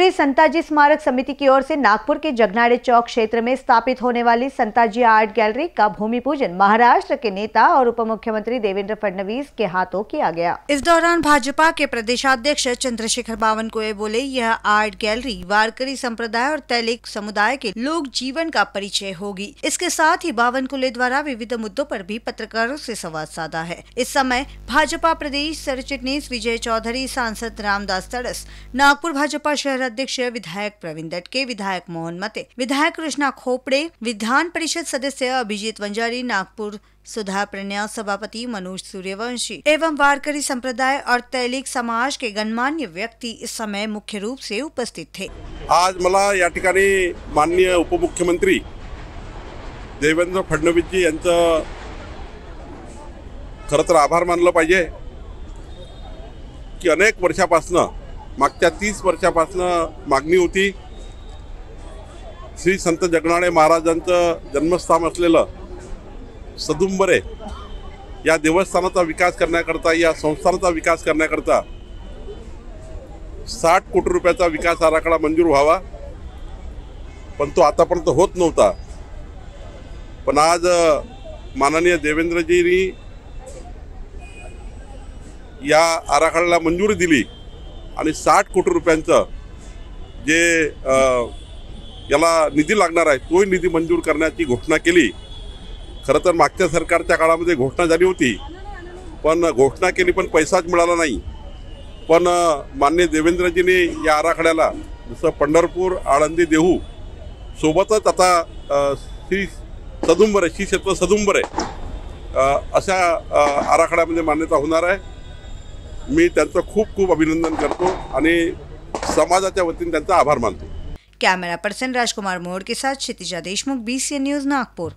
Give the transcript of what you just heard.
श्री संताजी स्मारक समिति की ओर से नागपुर के जगनाड़े चौक क्षेत्र में स्थापित होने वाली संताजी आर्ट गैलरी का भूमि पूजन महाराष्ट्र के नेता और उप मुख्यमंत्री देवेंद्र फडणवीस के हाथों किया गया। इस दौरान भाजपा के प्रदेशाध्यक्ष चंद्रशेखर बावन बावनकुळे बोले, यह आर्ट गैलरी वारकरी संप्रदाय और तैलिक समुदाय के लोक जीवन का परिचय होगी। इसके साथ ही बावन बावनकुले द्वारा विविध मुद्दों आरोप भी पत्रकारों ऐसी संवाद साधा है। इस समय भाजपा प्रदेश सरचिटनीस विजय चौधरी, सांसद रामदास तड़स नागपुर भाजपा शहर अध्यक्ष विधायक प्रवीण दटके, विधायक मोहन मते, विधायक कृष्णा खोपड़े, विधान परिषद सदस्य अभिजीत वंजारी, नागपुर सुधा प्रन्या, सभापति मनोज सूर्यवंशी एवं वारकरी संप्रदाय और तैलिक समाज के गणमान्य व्यक्ति इस समय मुख्य रूप से उपस्थित थे। आज मला या ठिकाणी माननीय उपमुख्यमंत्री देवेंद्र फडणवीसजी यांचं खरं तर आभार मानलं पाहिजे की अनेक वर्षापासनं मागच्या तीस वर्षापासनं मागणी होती. श्री संत जगनाळे महाराजांचं जन्मस्थान असलेलं सदुंबरे या देवस्थानाचा विकास करण्याकरता या संस्थानाचा विकास करण्याकरता साठ कोटी रुपयाचा विकास आराखडा मंजूर व्हावा. पण तो आतापर्यंत होत नव्हता. पण आज माननीय देवेंद्रजींनी या आराखड्याला मंजुरी दिली. आणि साठ कोटी रुपयांचं जे याला निधी लागणार आहे तोही निधी मंजूर करण्याची घोषणा केली. खरं तर मागच्या सरकारच्या काळामध्ये घोषणा झाली होती. पण घोषणा केली पण पैसाच मिळाला नाही. पण मान्य माननीय देवेंद्रजींनी या आराखड्याला जसं पंढरपूर आळंदी देहू सोबतच आता श्री सदुंबर आहे श्री क्षेत्र सदुंबर आहे अशा आराखड्यामध्ये मान्यता होणार आहे. मी त्यांचं खूप खूप अभिनंदन करतो आणि समाजाच्या वतीने त्यांचा आभार मानतो. कॅमेरा पर्सन राजकुमार मोड़ के साथ Kshitija Deshmukh B C news Nagpur.